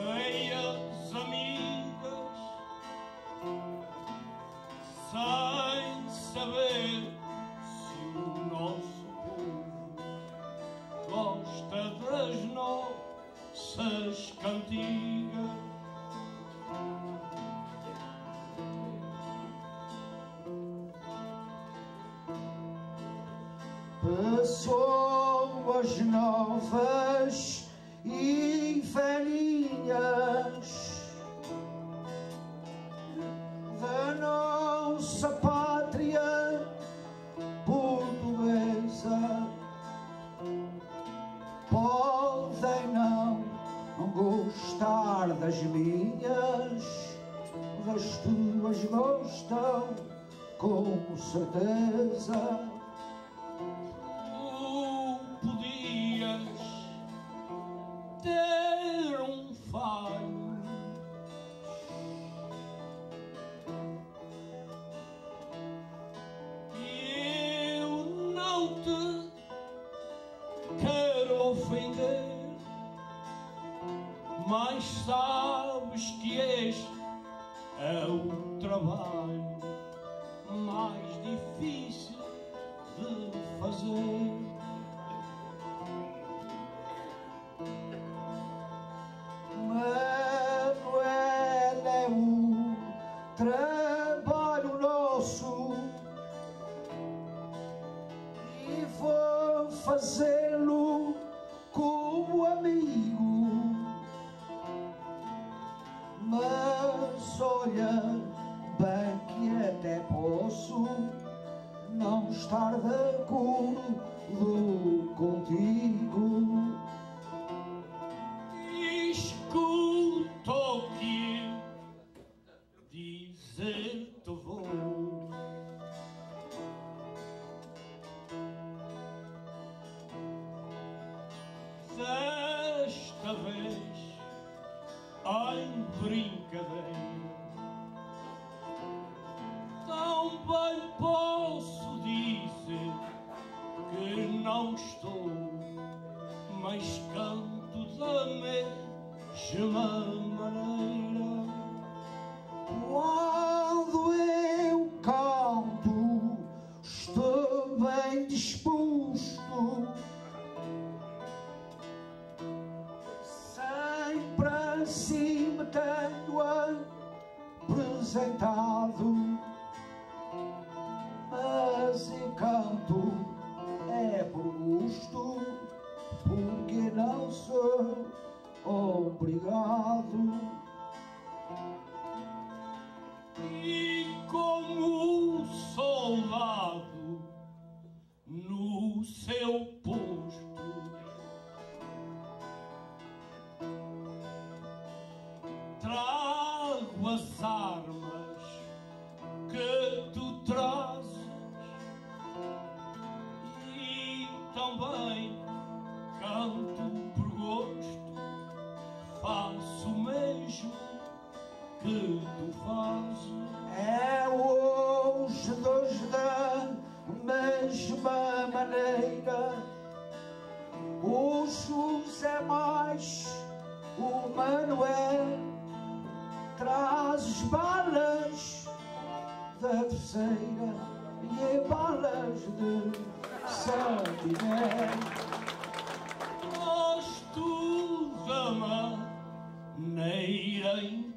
ideias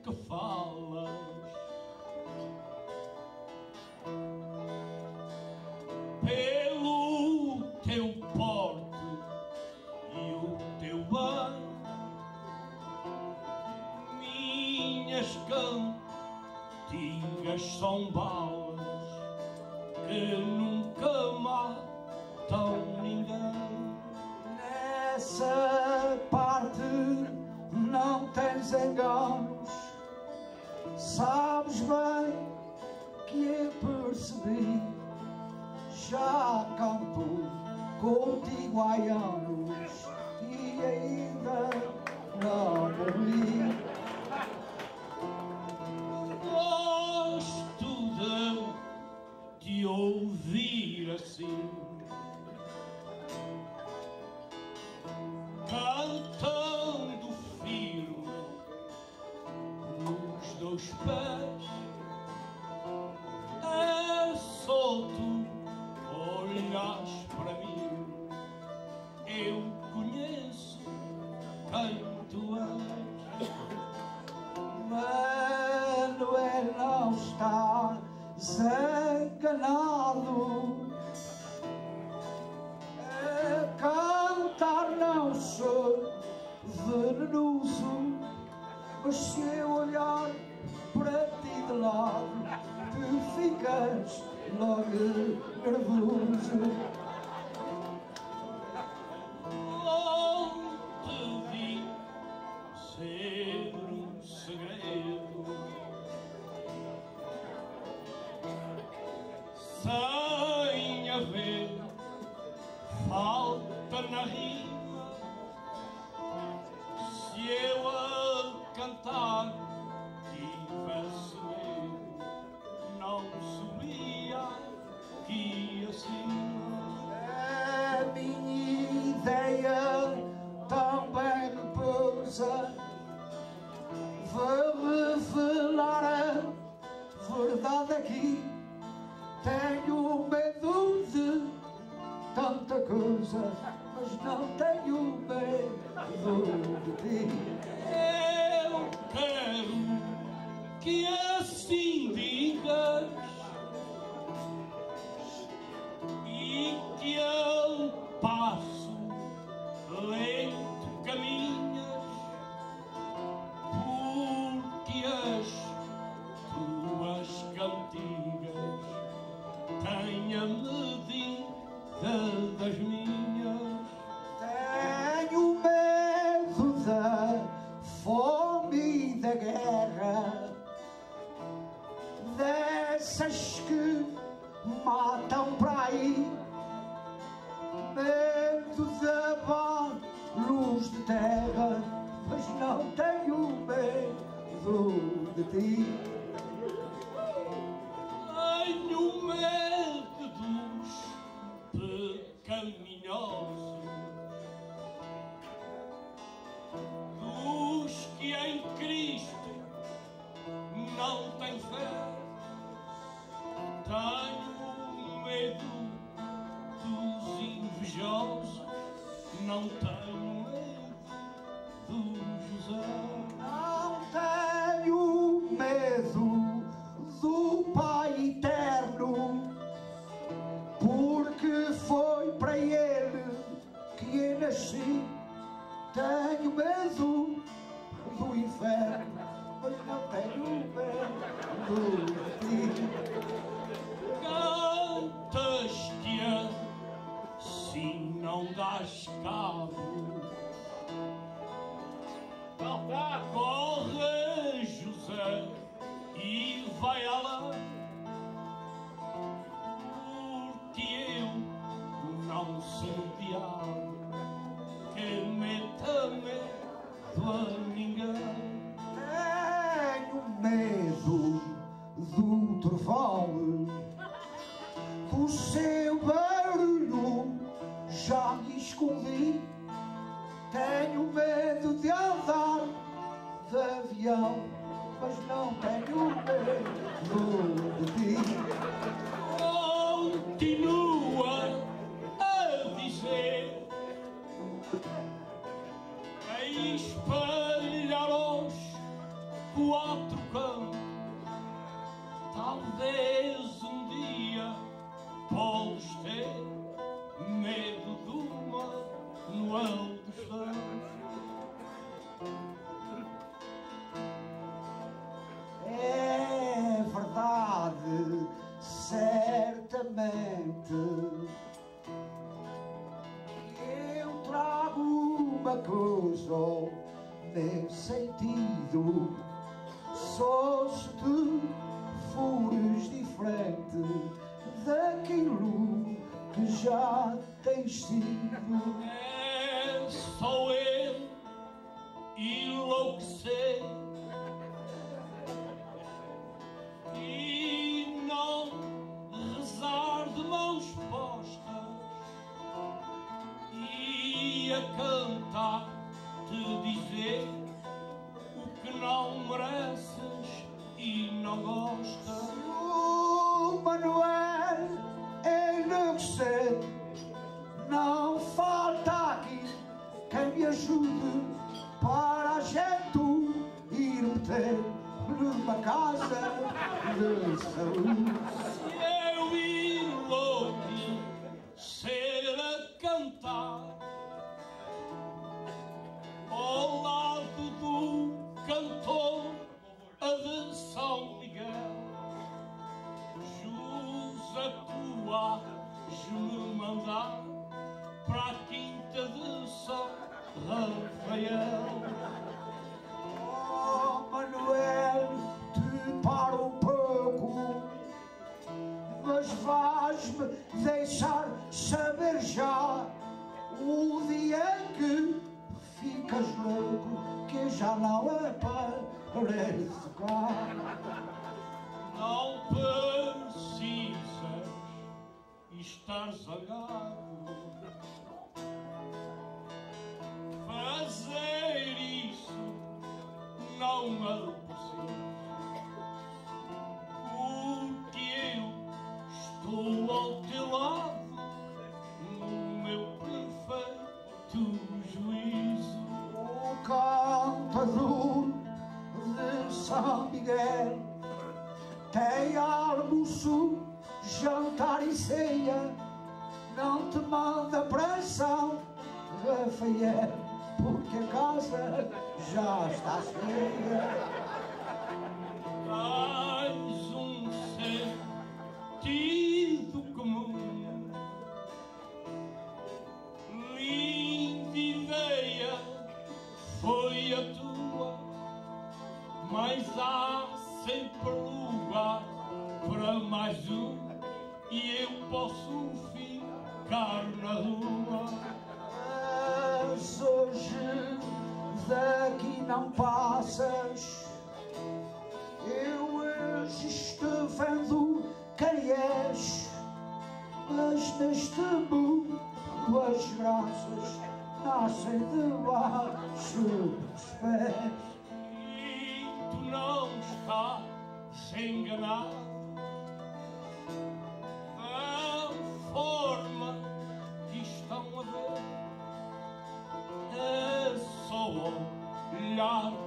maneira em que my car, sir. You're eu posso ficar na lua. Mas hoje daqui não passas. Eu existo vendo quem és, mas neste mundo tuas graças nascem debaixo dos pés. E tu não estás enganado. God.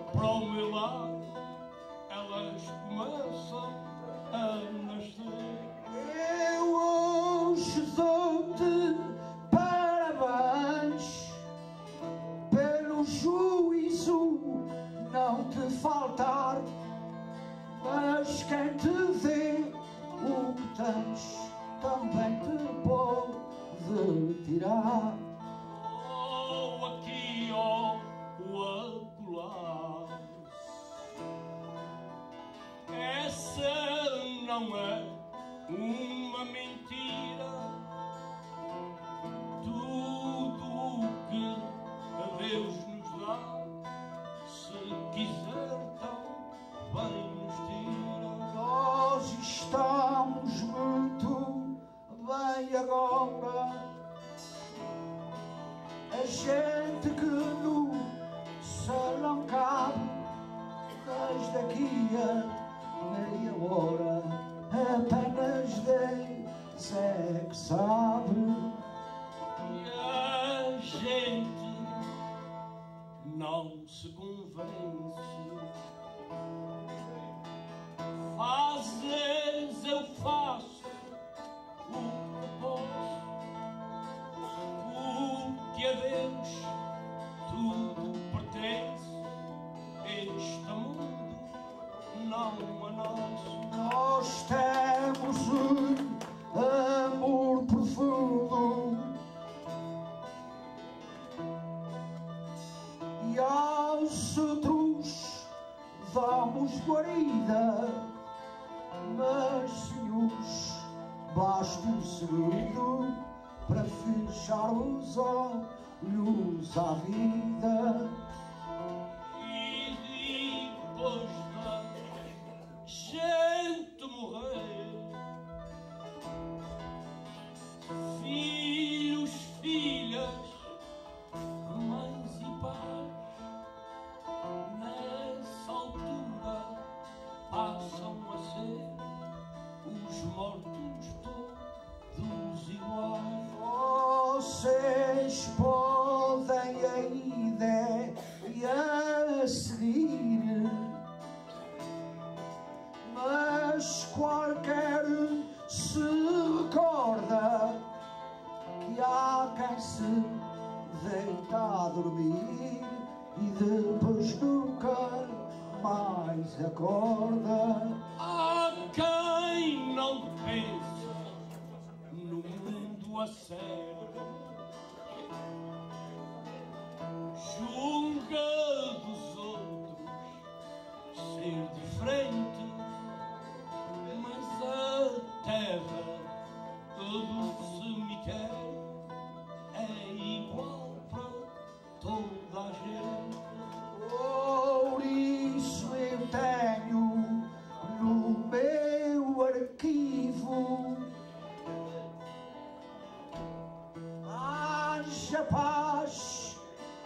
haja paz,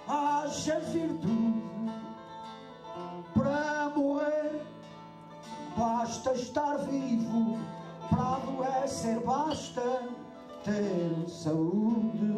haja virtude. Para morrer, basta estar vivo, para adoecer, basta ter saúde.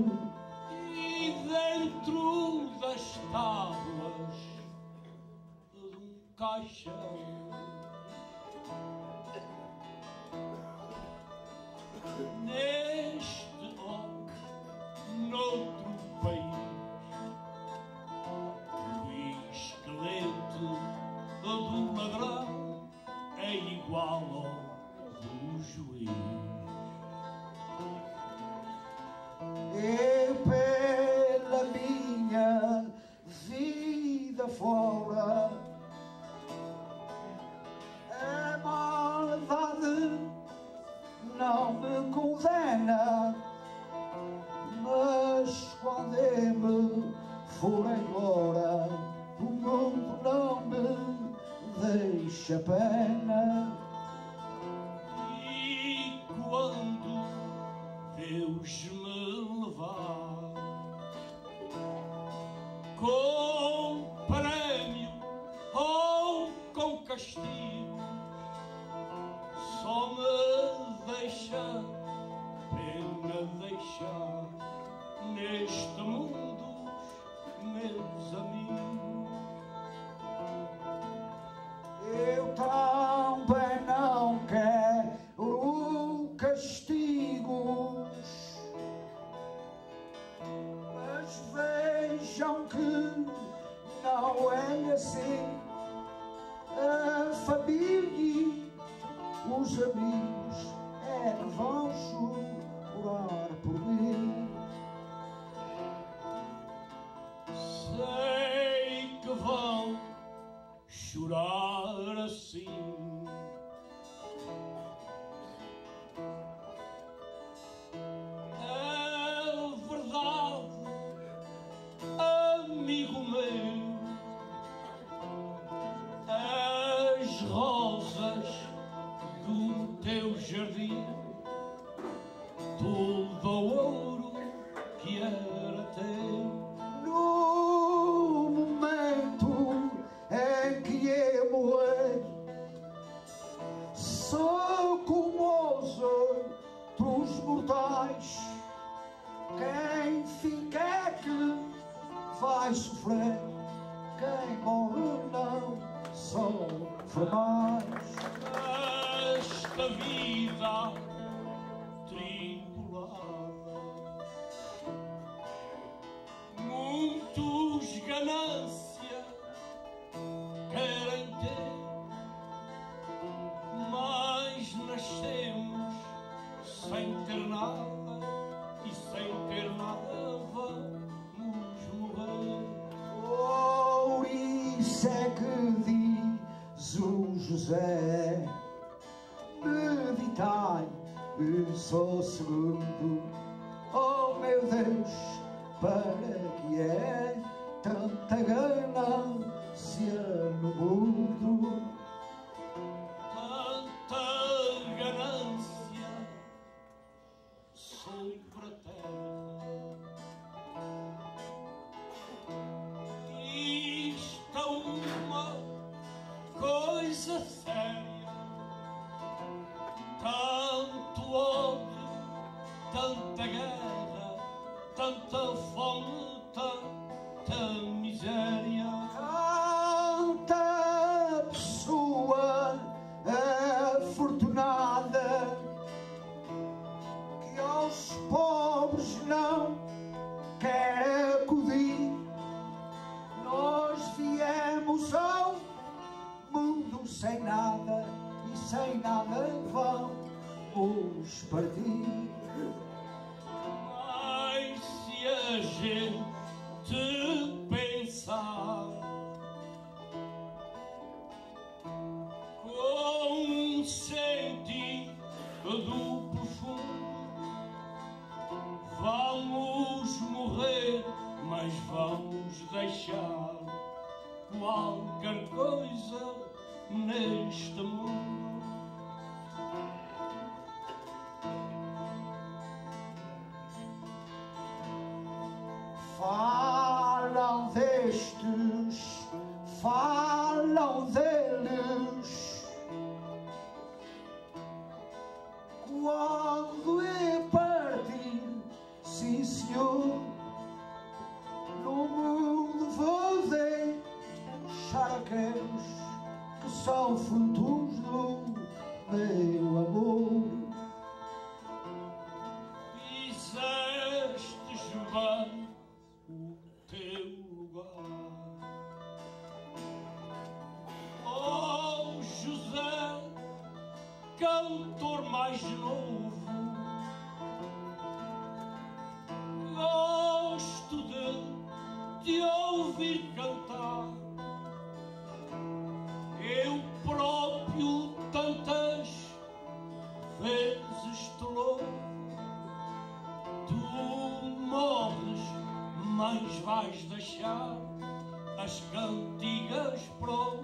As cantigas pro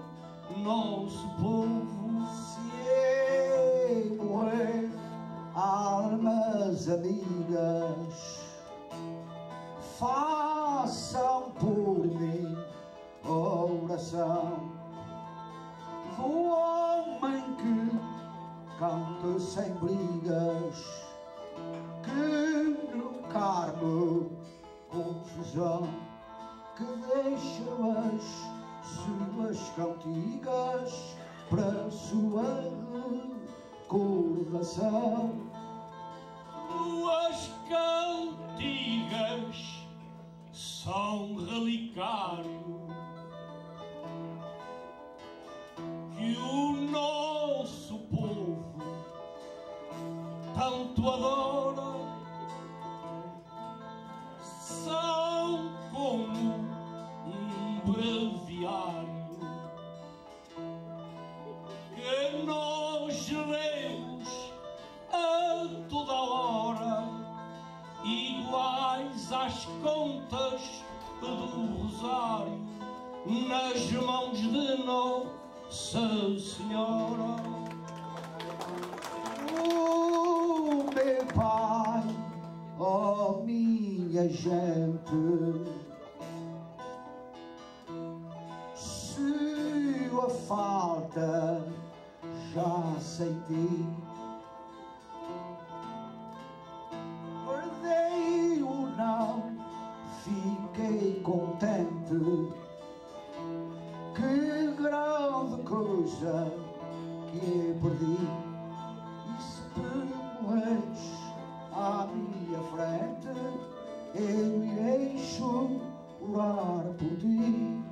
nosso povo. Se morrer, almas amigas, façam por mim oração do homem que canta sem brigas, que no carmo confusão, que deixa as suas cantigas para sua recordação. Tuas cantigas são relicário que o nosso povo tanto adora. São como breviário que nós lemos a toda hora, iguais às contas do rosário, nas mãos de Nossa Senhora. Oh, meu Pai, oh minha gente, sua falta já aceitei. Perdei ou não, fiquei contente. Que grande coisa que perdi. E se permites à minha frente, eu irei chorar por ti.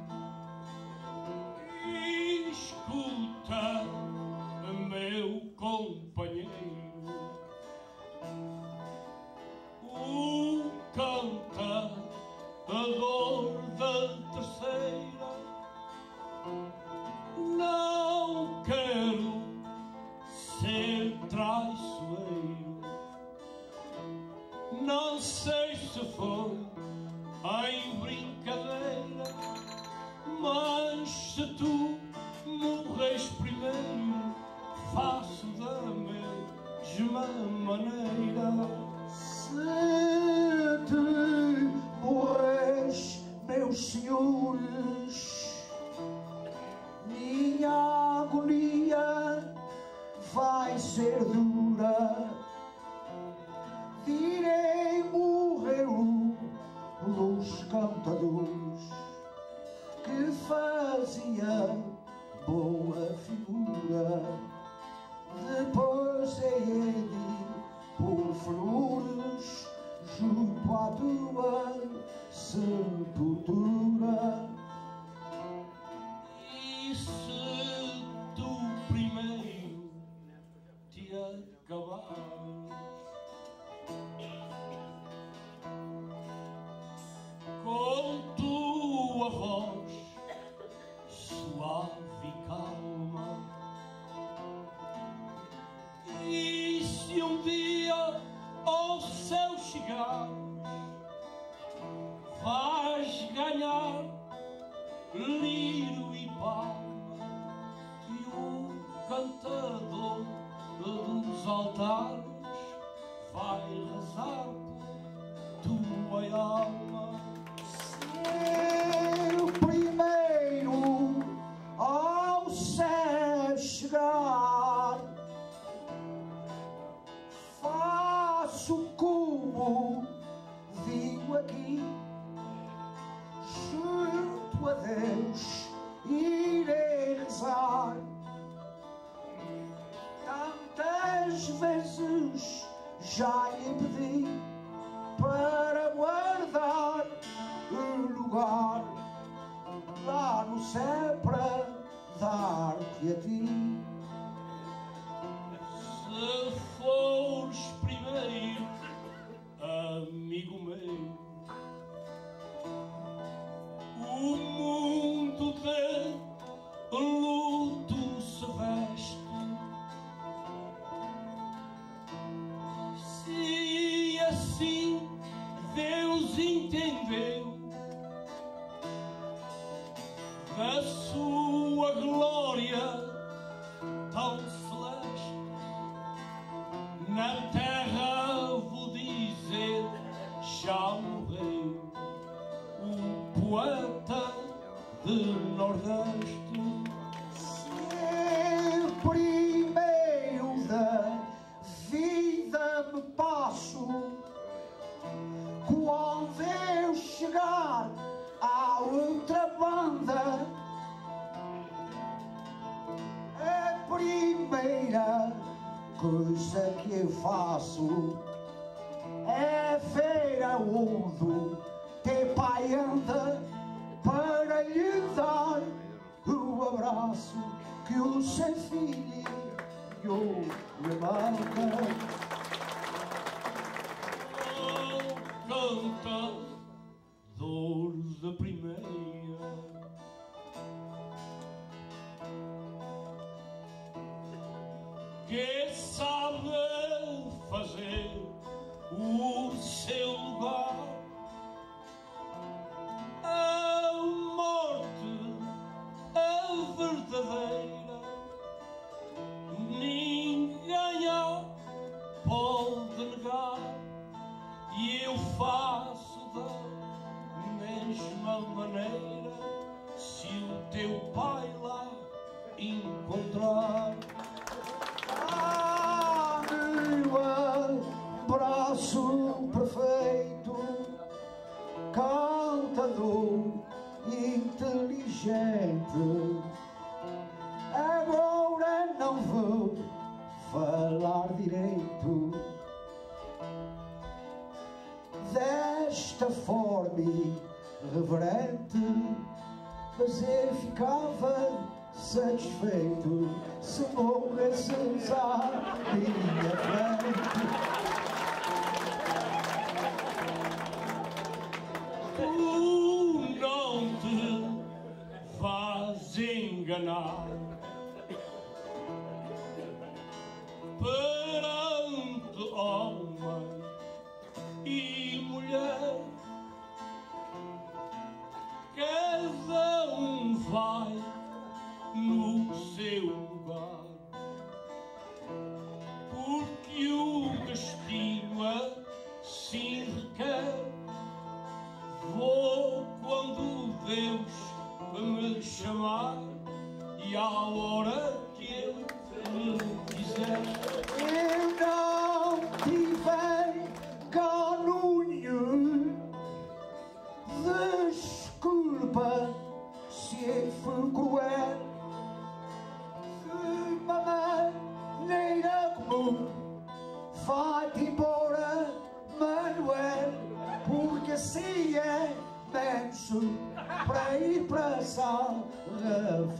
rasgar. Faço como vivo aqui. que sabe fazer o seu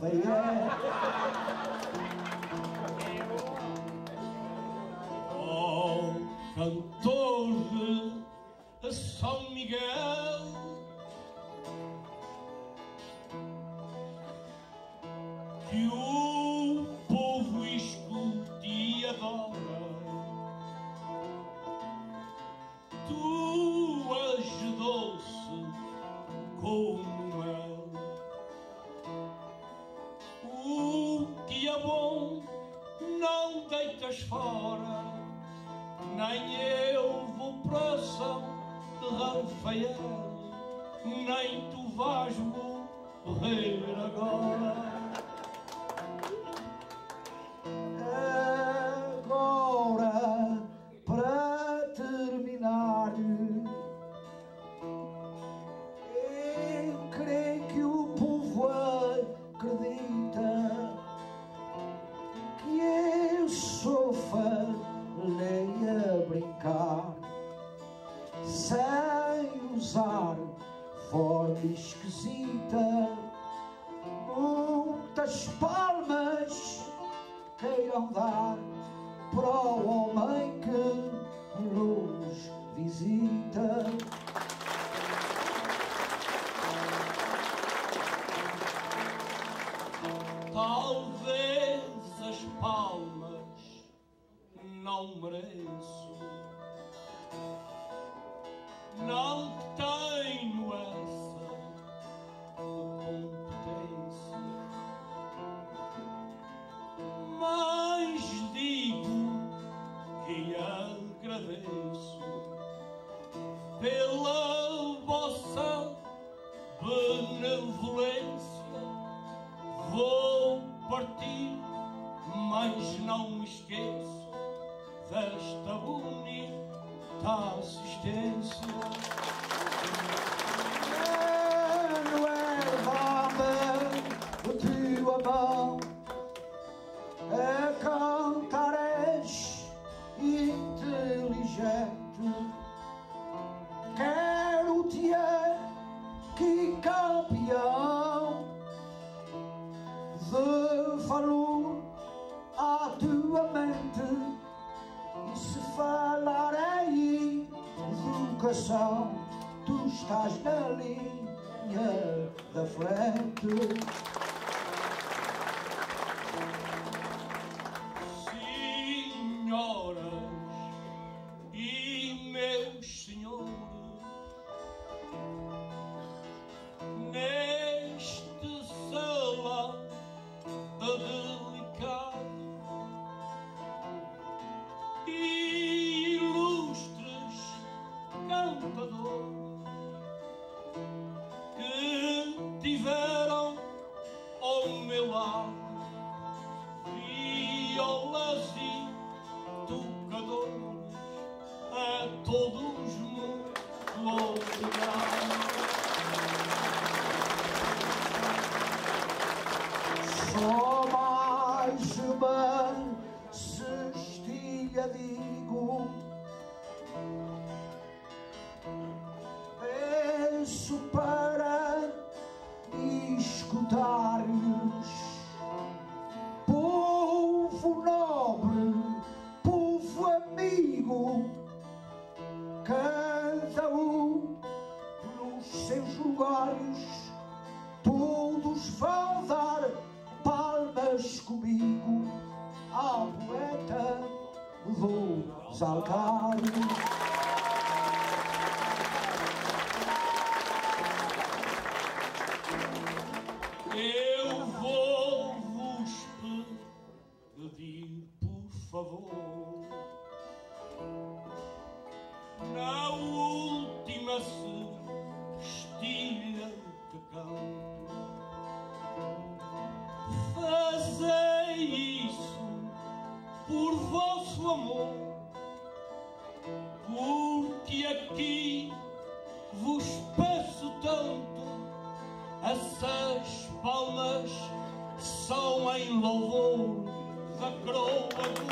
Rafael Oh, amigo, cada um nos seus lugares, todos vão dar palmas comigo. Ao poeta dos alcares. Eu vou vos pedir, por favor, na última estilha que canto, fazei isso por vosso amor, porque aqui vos peço tanto essas palmas são em louvor da coroa do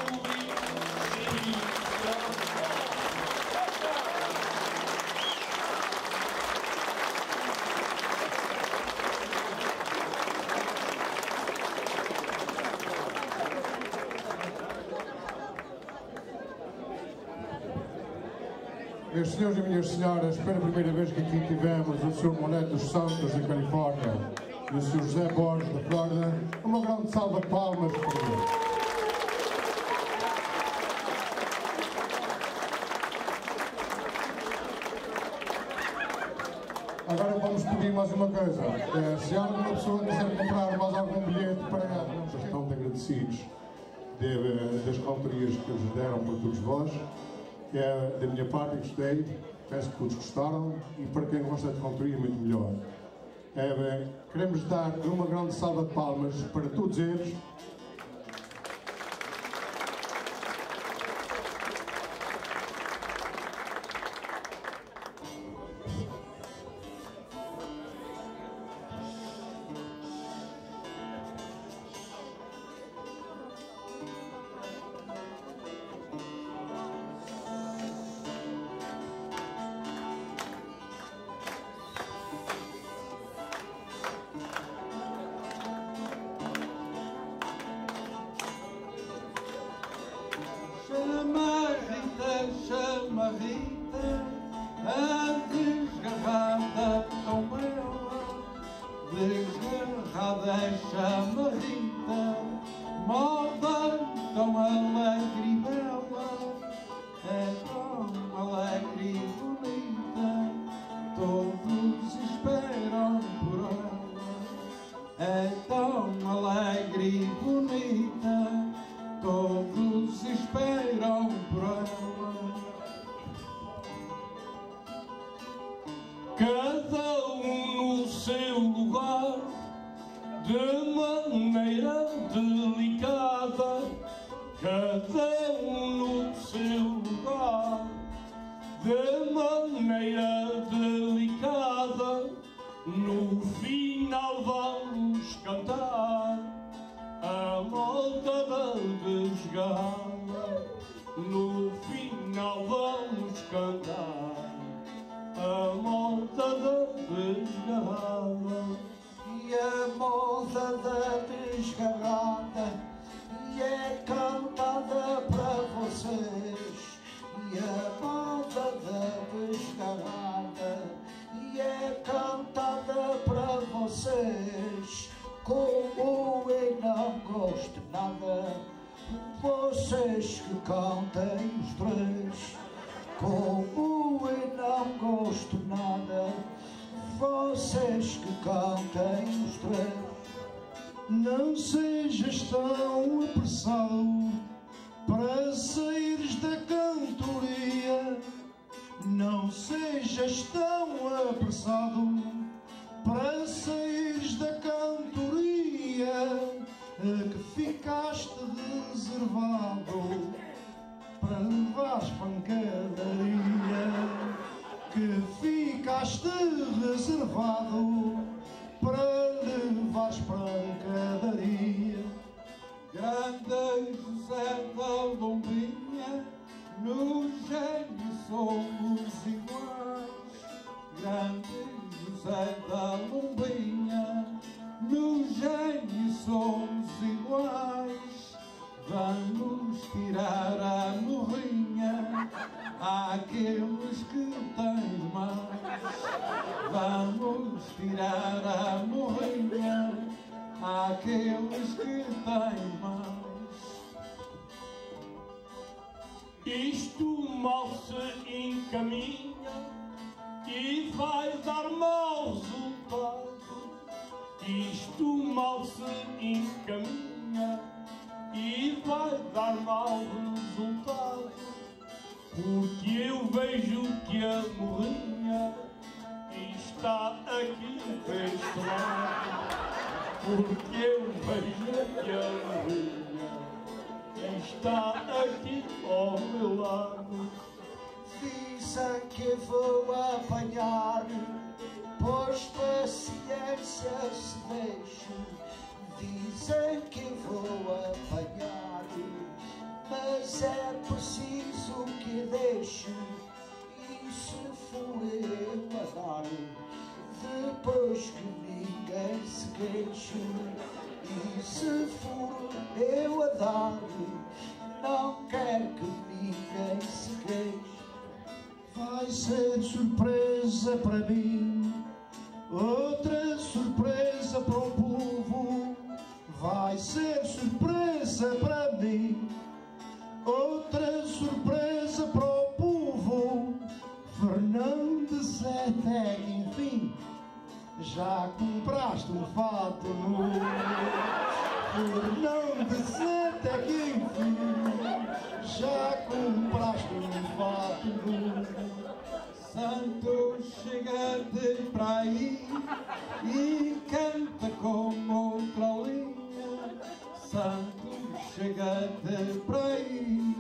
Meus senhores e minhas senhoras, pela primeira vez que aqui tivemos o Sr. Moneto dos Santos, da Califórnia, e o Sr. José Borges, da Flórida, uma grande salva de palmas para eles. Agora vamos pedir mais uma coisa. Eh, se alguma pessoa quiser comprar mais algum bilhete para ela, estão agradecidos de- das contorias que eles deram para todos vós. É, da minha parte, gostei. Penso que todos gostaram. E para quem gosta de contoria, muito melhor. É, bem, queremos dar uma grande salva de palmas para todos eles. Que cantem os três. Não sejas tão apressado têm mais. Isto mal se encaminha e vai dar mau resultado. Isto mal se encaminha e vai dar mau resultado. Porque eu vejo que a morrinha está aqui deste lado. Porque eu vejo que a morrinha está aqui ao meu lado. Dizem que vou apanhar, pois paciência se deixa. Dizem que vou apanhar, mas é preciso que deixe. E se for eu a dar, depois que E se for eu a dar, não quero que ninguém se queixe. Vai ser surpresa para mim, que já compraste um fato. Santo chega-te para aí e canta como outra linha. Santo chega-te para aí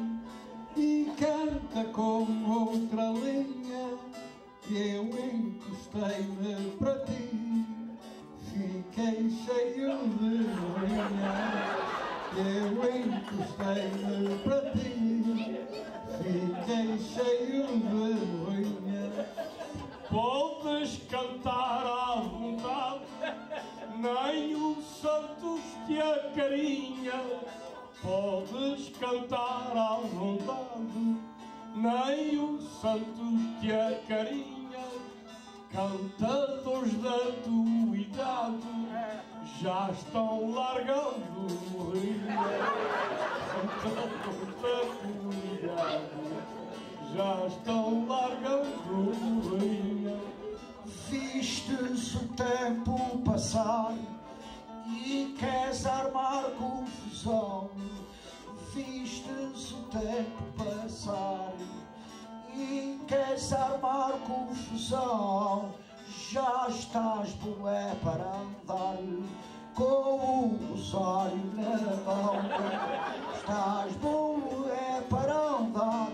e canta como outra linha. Eu encostei-me para ti, fiquei cheio de linha. Eu encostei-me para ti, fiquei cheio de linha. Podes cantar à vontade, nem o Santos te acarinha. Podes cantar à vontade, nem o Santos te acarinha. Cantadores da tua idade já estão largando o rio. Cantadores da tua idade já estão largando o rio. Vistes o tempo passar e queres armar confusão. Vistes o tempo passar e queres armar confusão. Estás boé para andar com o rosário na mão. Estás boé para andar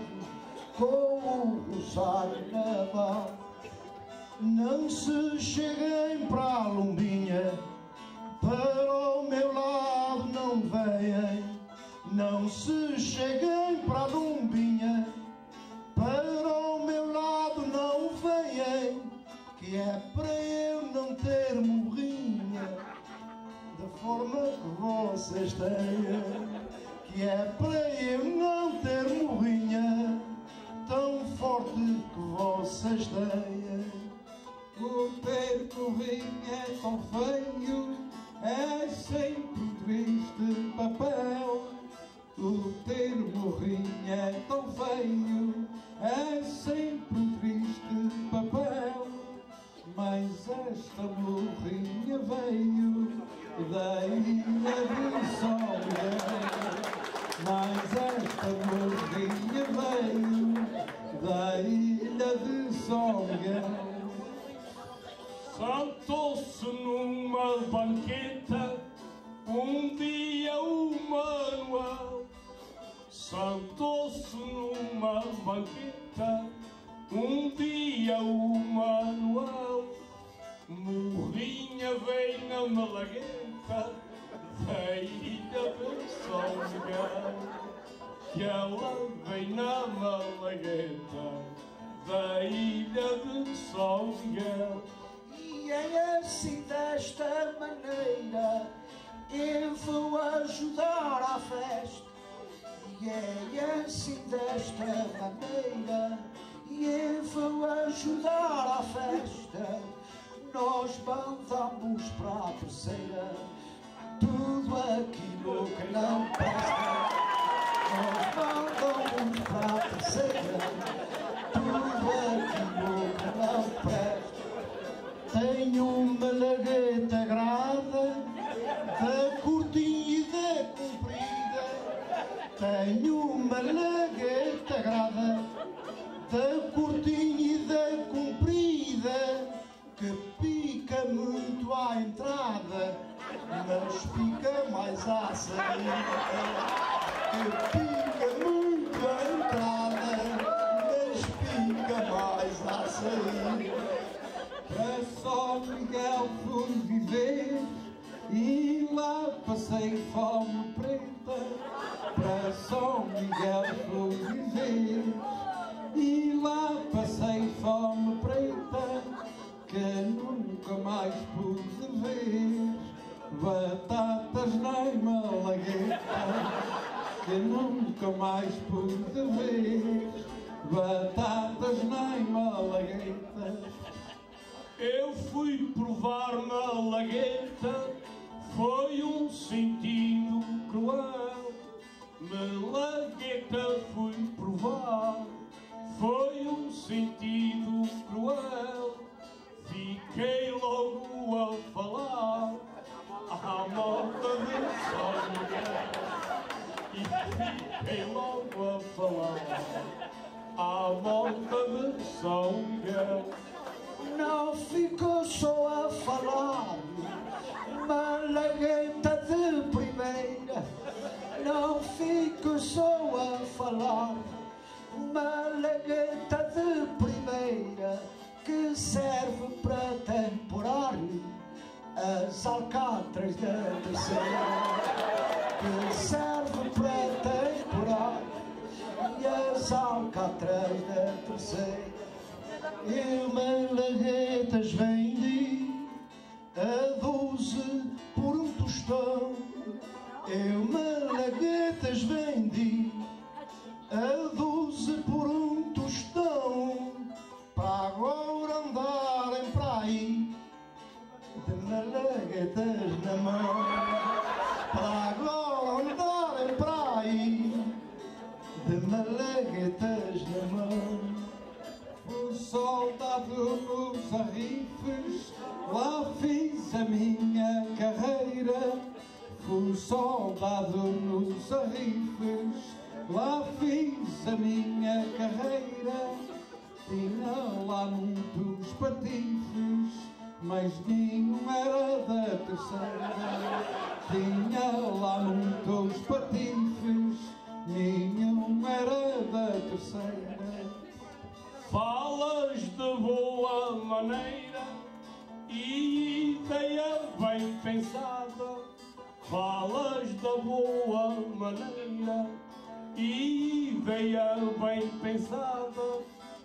com o rosário na mão. Não se cheguem para a lombinha, para o meu lado não venham. Não se cheguem para a lombinha, que vocês têm. Que é para eu não ter morrinha, tão forte que vocês têm. O ter morrinha é tão feio, é sempre um triste papel. O ter morrinha é tão feio, é sempre triste papel. Mas esta morrinha veio da ilha de Miguel. Mas esta morrinha veio da ilha de São Miguel. Sentou-se numa banqueta um dia o Manuel. Sentou-se numa banqueta um dia o Manuel. Morrinha vem na malagueta vem na malagueta da ilha de São Miguel. E é assim desta maneira eu vou ajudar à festa. E é desta maneira eu vou ajudar à festa. Nós mandamos para a terceira tudo aquilo que não presta. Nós mandamos para a terceira tudo aquilo que não presta. Tenho uma lagueta grada, da curtinha e da comprida. Tenho uma lagueta grada, da curtinha e da comprida, que muito à entrada, mas pica mais à saída. Pica muito à entrada, mas pica mais à saída. Para São Miguel fui viver e lá passei fome preta. Para São Miguel fui viver e lá passei fome preta que nunca mais pude ver. Batatas nem malagueta que nunca mais pude ver. Batatas nem malaguetas Eu fui provar malagueta, foi um sentido cruel. Malagueta fui provar, foi um sentido cruel. Fiquei logo a falar à malta de Miguel. E fiquei logo a falar à malta de Miguel. Não ficou só a falar, malagueta de primeira. Não fico só a falar, malagueta de primeira que serve para temporar as alcatras da terceira. Que serve para temporar as alcatras da terceira. Eu malaguetas vendi a doze por um tostão. Eu malaguetas vendi a doze malaguetas na mão. Fui soldado nos arrifes, lá fiz a minha carreira. Fui soldado nos arrifes, lá fiz a minha carreira. Tinha lá muitos patifes, mas nenhum era da terceira. Tinha lá muitos patifes, nenhum era da terceira. Falas de boa maneira e ideia bem pensada. Falas da boa maneira e ideia bem pensada.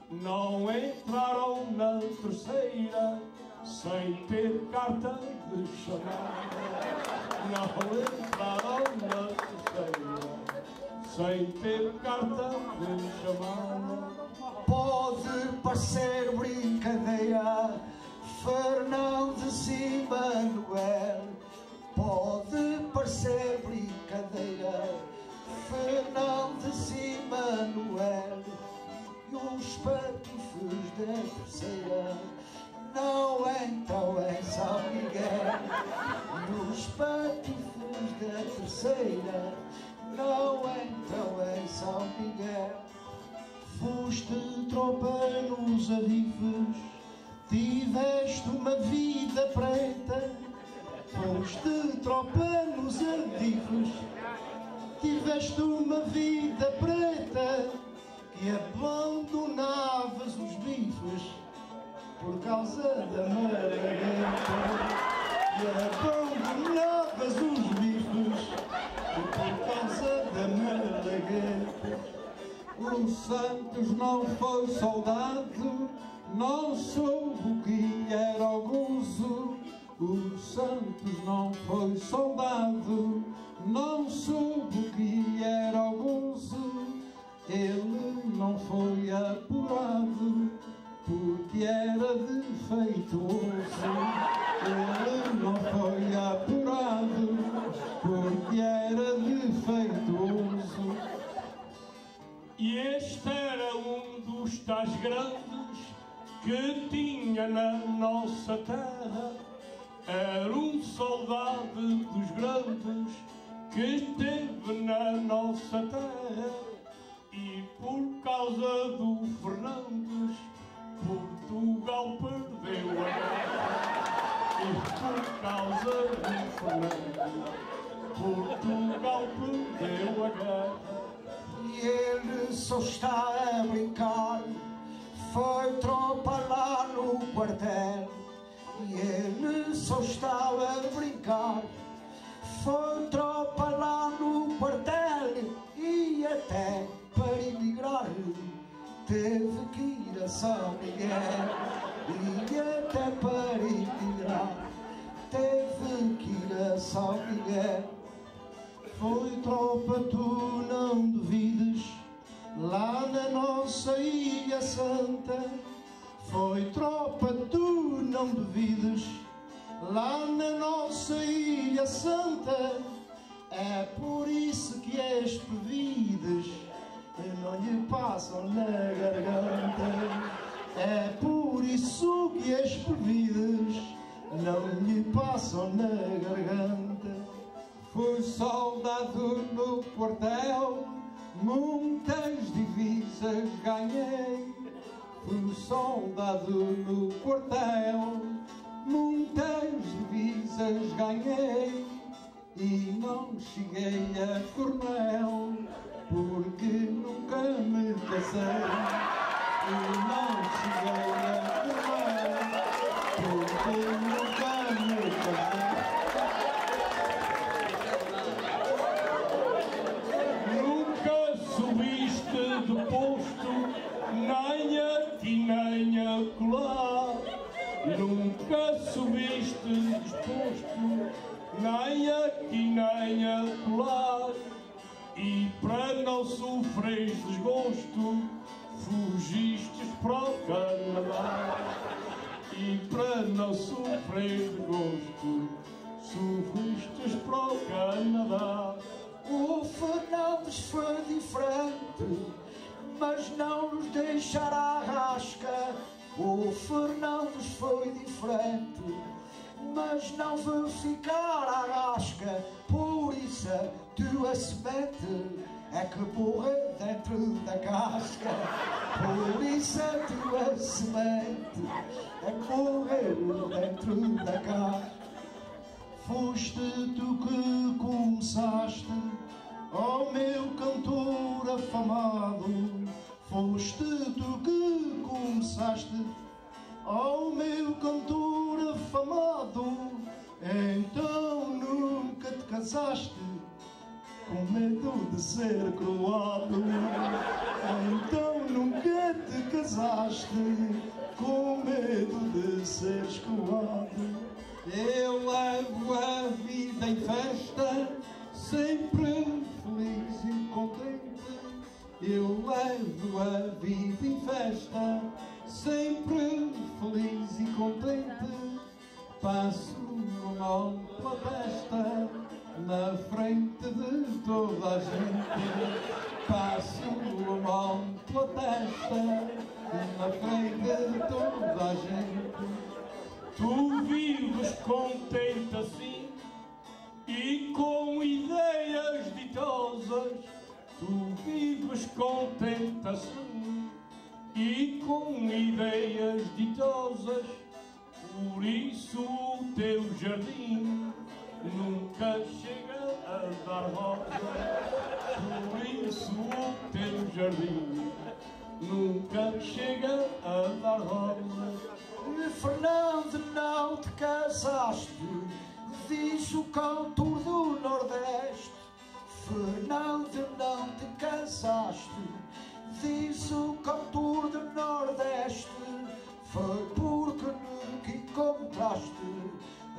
Não entraram na terceira sem ter carta de chamada. Não entraram na terceira sem ter carta de chamada. Pode parecer brincadeira, Fernandes e Manuel. Pode parecer brincadeira, Fernandes e Manuel. E os patifes da terceira não entram em São Miguel. E os patifes da terceira não entram em São Miguel. Foste tropa nos arifes, tiveste uma vida preta. Foste tropa nos arifes, tiveste uma vida preta. Que abandonavas os bifes por causa da malagueta. Que abandonavas os bifes por causa da malagueta. O Santos não foi soldado, não soube o que era o gozo. O Santos não foi soldado, não soube o que era o gozo. Ele foi apurado porque era defeituoso. Ele não foi apurado porque era defeituoso. E este era um dos tais grandes que tinha na nossa terra. Era um soldado dos grandes que esteve na nossa terra. E por causa do Fernandes, Portugal perdeu a guerra. E por causa do Fernandes, Portugal perdeu a guerra. E ele só está a brincar. Foi tropa lá no quartel. E ele só estava a brincar. Foi tropa lá no quartel. E até para emigrar teve que ir a São Miguel. E até emigrar teve que ir a São Miguel. Foi tropa, tu não duvides, lá na nossa Ilha Santa. Foi tropa, tu não duvides, lá na nossa Ilha Santa. É por isso que as pevides lhe passam na garganta. É por isso que as pevides não lhe passam na garganta. Fui soldado no quartel, muitas divisas ganhei. Fui soldado no quartel, muitas divisas ganhei. E não cheguei a coronel, porque nunca me casei. E não cheguei a coronel, porque nunca me casei. Nunca subiste de posto, nem aqui nem acolá. Nunca subiste de posto, nem aqui nem acolá. E para não sofreres desgosto, fugistes para o Canadá. E para não sofrer desgosto, sofristes para o Canadá. O Fernandes foi diferente, mas não nos deixará rasca. O Fernandes foi diferente, mas não vai ficar a rasca. Por isso a tua semente é que morre dentro da casca. Por isso a tua semente é que morre dentro da casca. Foste tu que começaste, ó meu cantor afamado. Foste tu que começaste, ó meu cantor afamado. Então nunca te casaste, com medo de ser coroado. Então nunca te casaste, com medo de seres coroado. Eu levo a vida em festa, sempre feliz e contente. Eu levo a vida em festa, sempre feliz e contente. Passo o nome pela testa, na frente de toda a gente. Passo o nome pela testa, na frente de toda a gente. Tu vives contente assim e com ideias ditosas. Tu vives contente assim e com ideias ditosas. Por isso o teu jardim nunca chega a dar rosa. Por isso o teu jardim nunca chega a dar rosa. Fernando, não te casaste, diz o cantor do Nordeste. Fernando, não te casaste, diz o cantor do Nordeste. Foi porque nunca encontraste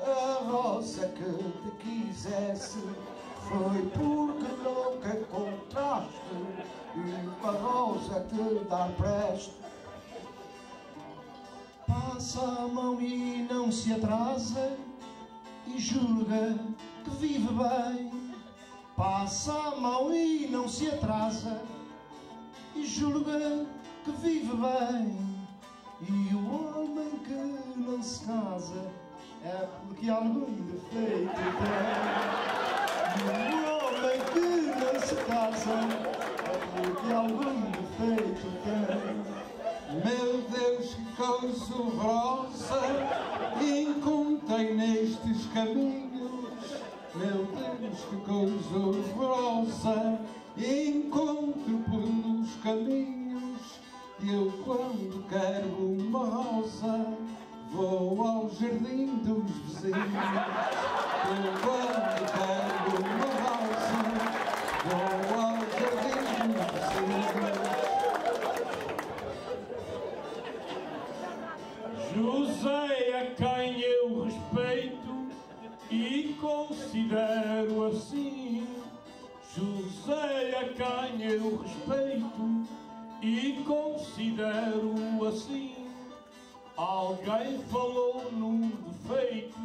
a rosa que te quisesse. Foi porque nunca encontraste uma rosa te dar preste. Passa a mão e não se atrasa e julga que vive bem. Passa a mão e não se atrasa e julga que vive bem. E o homem que não se casa é porque algum defeito tem. E o homem que não se casa é porque algum defeito tem. Meu Deus, que coisa horrorosa encontrei nestes caminhos. Meu Deus, que coisa horrorosa encontro pelos caminhos. Eu, quando quero uma rosa, vou ao jardim dos vizinhos. Eu, quando quero uma rosa, vou ao jardim dos vizinhos. José a quem eu respeito e considero assim. José a quem eu respeito e considero assim. Alguém falou num defeito,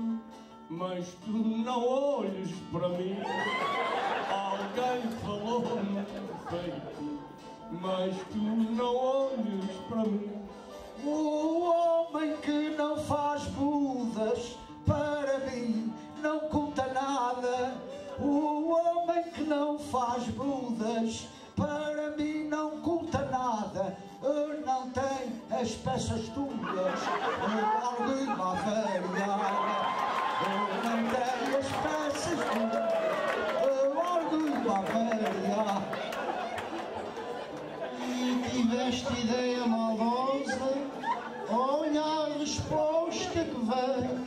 mas tu não olhes para mim. Alguém falou num defeito, mas tu não olhes para mim. O homem que não faz budas para mim não conta nada. O homem que não faz budas para mim não conta nada. Eu não tenho as peças tuas, alguma variada. Eu não tenho as peças tuas, alguma variada. E tiveste ideia maldosa, olha a resposta que vem.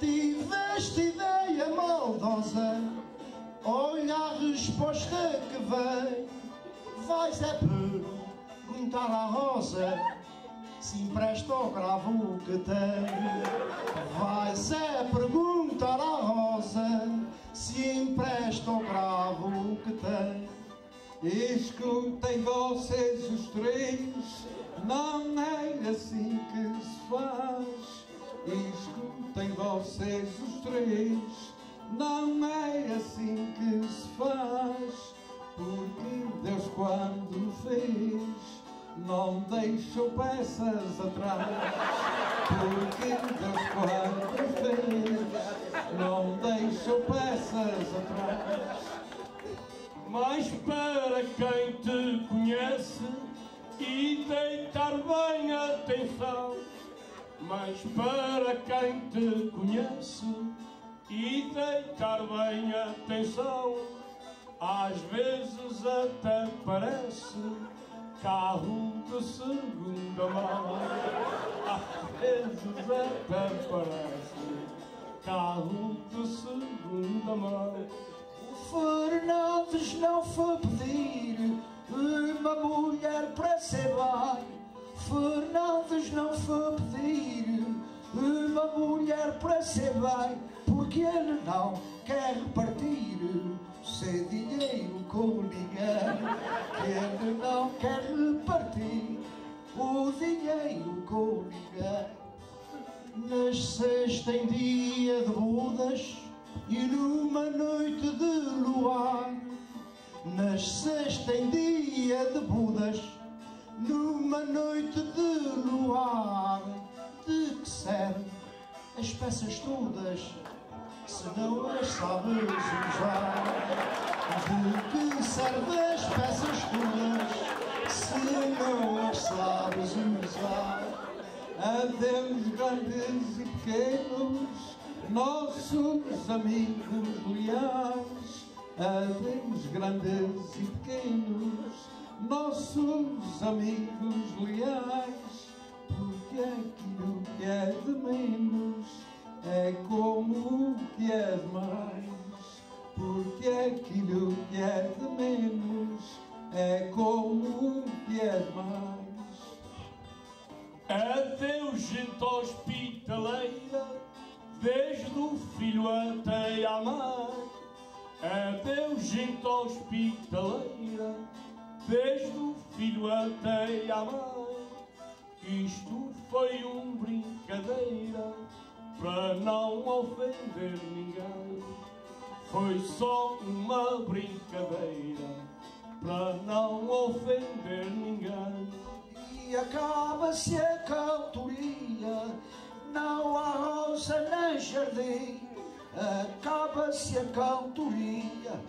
Tiveste ideia maldosa, olha a resposta que vem. Vais é perguntar à rosa se empresta o cravo que tem. Vais é perguntar à rosa se empresta o cravo que tem. Escutem vocês os três, não é assim que se faz. Escutem vocês os três, não é assim que se faz. Porque Deus quando fez, não deixou peças atrás. Porque Deus quando fez, não deixou peças atrás. Mas para quem te conhece e deitar bem atenção, mas para quem te conhece e deitar bem atenção, às vezes até parece carro de segunda mão. Às vezes até parece carro de segunda mão. Fernandes não foi pedir uma mulher para ser bem. Fernandes não foi pedir uma mulher para ser bem, porque ele não quer repartir sem dinheiro com ninguém. Que ele não quer repartir o dinheiro com ninguém. Nasceste em dia de bodas e numa noite de luar. Nasceste em dia de bodas, numa noite de luar. De que servem as peças todas, se não as sabes usar? De que servem as peças todas, se não as sabes usar? Adeus, grandes e pequenos, nossos amigos leais. Adeus, grandes e pequenos, nossos amigos leais. Porque aquilo que é de menos é como o que é de mais. Porque aquilo que é de menos é como o que é de mais. Adeus, gente hospitaleira, desde o filho até à mãe. Adeus, gente hospitaleira, desde o filho até a mãe. Isto foi um brincadeira para não ofender ninguém. Foi só uma brincadeira para não ofender ninguém. E acaba-se a cantoria, não há rosa nem jardim. Acaba-se a cantoria,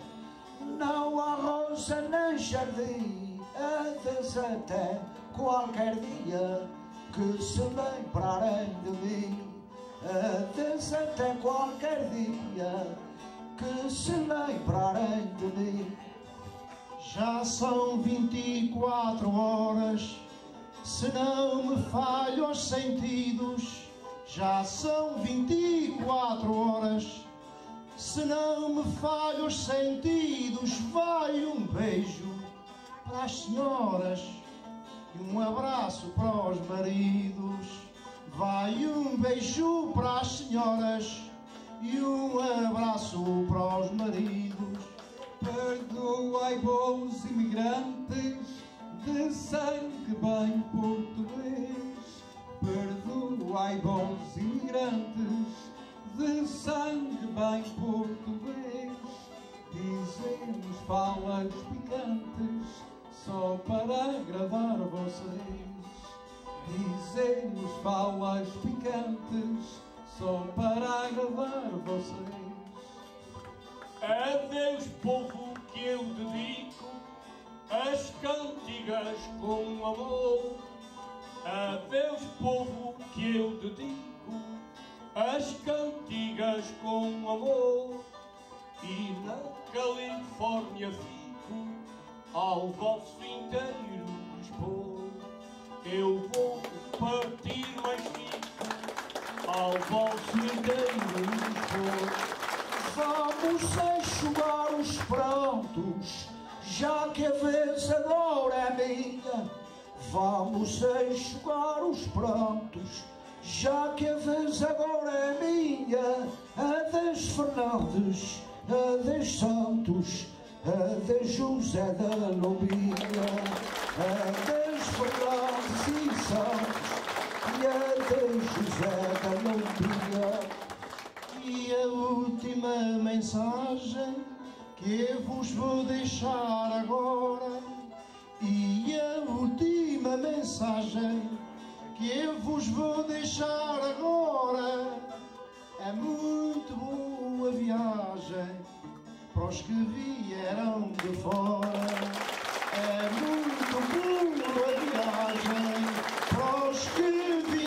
não há rosa nem jardim. Adeus até qualquer dia que se lembrarem de mim. Adeus até qualquer dia que se lembrarem de mim. Já são 24 horas, se não me falho os sentidos. Já são 24 horas, se não me falho os sentidos. Vai um beijo para as senhoras e um abraço para os maridos. Vai um beijo para as senhoras e um abraço para os maridos. Perdoai, bons imigrantes de sangue bem português. Já que a vez agora é minha. Adeus Fernandes, adeus Santos, adeus José da Lombinha. Adeus Fernandes e Santos, e adeus José da Lombinha. E a última mensagem que eu vos vou deixar agora. E a última mensagem que eu vos vou deixar agora. É muito boa viagem para os que vieram de fora. É muito boa viagem para os que vieram